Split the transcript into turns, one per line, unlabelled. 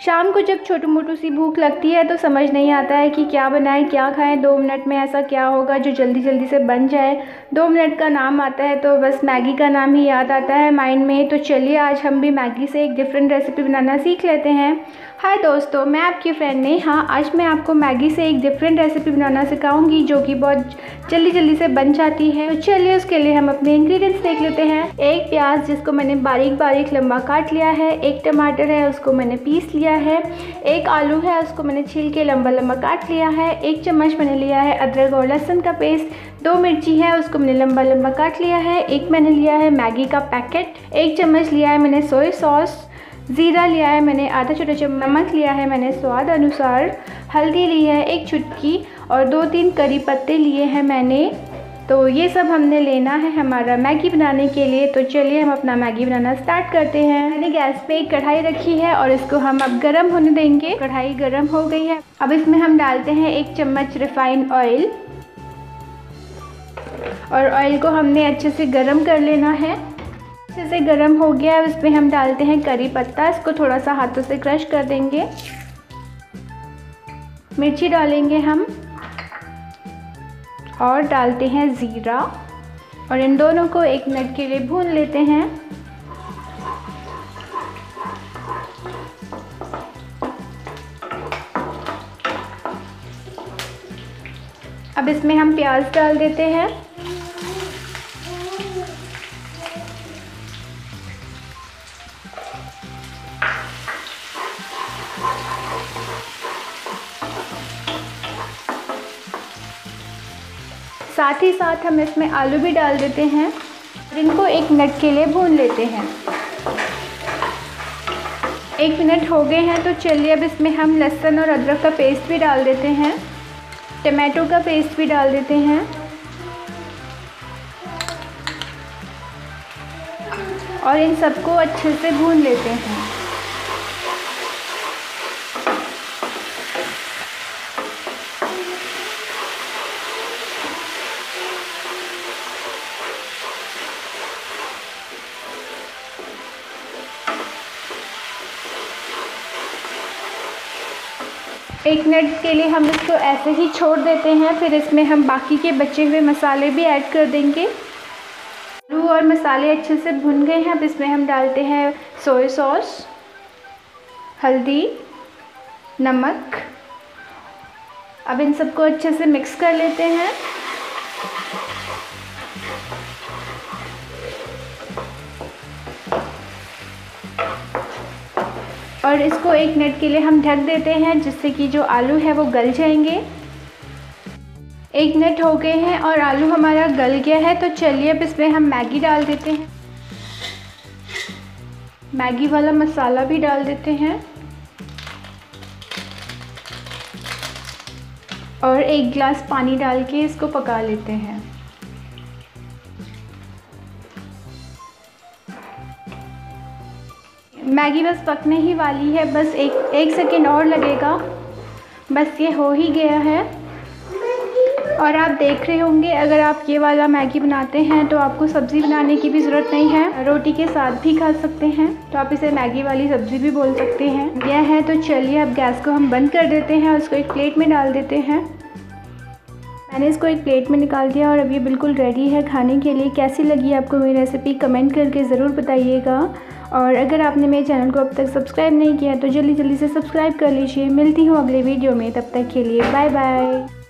शाम को जब छोटू मोटू सी भूख लगती है तो समझ नहीं आता है कि क्या बनाएँ, क्या खाएँ। दो मिनट में ऐसा क्या होगा जो जल्दी जल्दी से बन जाए। दो मिनट का नाम आता है तो बस मैगी का नाम ही याद आता है माइंड में। तो चलिए आज हम भी मैगी से एक डिफरेंट रेसिपी बनाना सीख लेते हैं। हाय दोस्तों, मैं आपकी फ्रेंड ने हाँ आज मैं आपको मैगी से एक डिफरेंट रेसिपी बनाना सिखाऊँगी जो कि बहुत जल्दी जल्दी से बन जाती है। तो चलिए उसके लिए हम अपने इंग्रेडिएंट्स देख लेते हैं। एक प्याज जिसको मैंने बारीक बारीक लंबा काट लिया है, एक टमाटर है, उसको मैंने पीस लिया है। एक आलू है, उसको मैंने छील के लंबा लंबा काट लिया है। एक चम्मच मैंने लिया है अदरक और लहसुन का पेस्ट। दो मिर्ची है, उसको मैंने लंबा लंबा काट लिया है। एक मैंने लिया है मैगी का पैकेट। एक चम्मच लिया है मैंने सोया सॉस। ज़ीरा लिया है मैंने आधा छोटा चम्मच नमक लिया है मैंने स्वाद अनुसार। हल्दी ली है एक चुटकी और दो तीन करी पत्ते लिए हैं मैंने। तो ये सब हमने लेना है हमारा मैगी बनाने के लिए। तो चलिए हम अपना मैगी बनाना स्टार्ट करते हैं। मैंने गैस पे एक कढ़ाई रखी है और इसको हम अब गर्म होने देंगे। कढ़ाई गर्म हो गई है। अब इसमें हम डालते हैं एक चम्मच रिफाइंड ऑयल और ऑयल को हमने अच्छे से गर्म कर लेना है। अच्छे से गर्म हो गया अब इसमें हम डालते हैं करी पत्ता। इसको थोड़ा सा हाथों से क्रश कर देंगे। मिर्ची डालेंगे हम। और डालते हैं ज़ीरा और इन दोनों को एक मिनट के लिए भून लेते हैं। अब इसमें हम प्याज डाल देते हैं। साथ ही साथ हम इसमें आलू भी डाल देते हैं और इनको एक मिनट के लिए भून लेते हैं। एक मिनट हो गए हैं तो चलिए अब इसमें हम लहसुन और अदरक का पेस्ट भी डाल देते हैं। टमाटो का पेस्ट भी डाल देते हैं। और इन सबको अच्छे से भून लेते हैं। एक मिनट के लिए हम इसको ऐसे ही छोड़ देते हैं, फिर इसमें हम बाकी के बचे हुए मसाले भी ऐड कर देंगे। आलू और मसाले अच्छे से भुन गए हैं, अब इसमें हम डालते हैं सोया सॉस, हल्दी, नमक। अब इन सबको अच्छे से मिक्स कर लेते हैं। और इसको एक मिनट के लिए हम ढक देते हैं, जिससे कि जो आलू है वो गल जाएँगे। एक मिनट हो गए हैं और आलू हमारा गल गया है तो चलिए अब इसमें हम मैगी डाल देते हैं। मैगी वाला मसाला भी डाल देते हैं। और एक गिलास पानी डाल के इसको पका लेते हैं। मैगी बस पकने ही वाली है, बस एक एक सेकेंड और लगेगा। बस ये हो ही गया है। और आप देख रहे होंगे, अगर आप ये वाला मैगी बनाते हैं तो आपको सब्ज़ी बनाने की भी ज़रूरत नहीं है। रोटी के साथ भी खा सकते हैं तो आप इसे मैगी वाली सब्ज़ी भी बोल सकते हैं। यह है तो चलिए अब गैस को हम बंद कर देते हैं और उसको एक प्लेट में डाल देते हैं। मैंने इसको एक प्लेट में निकाल दिया और अब ये बिल्कुल रेडी है खाने के लिए। कैसी लगी आपको मेरी रेसिपी कमेंट करके ज़रूर बताइएगा। और अगर आपने मेरे चैनल को अब तक सब्सक्राइब नहीं किया तो जल्दी जल्दी से सब्सक्राइब कर लीजिए। मिलती हूँ अगले वीडियो में। तब तक के लिए बाय बाय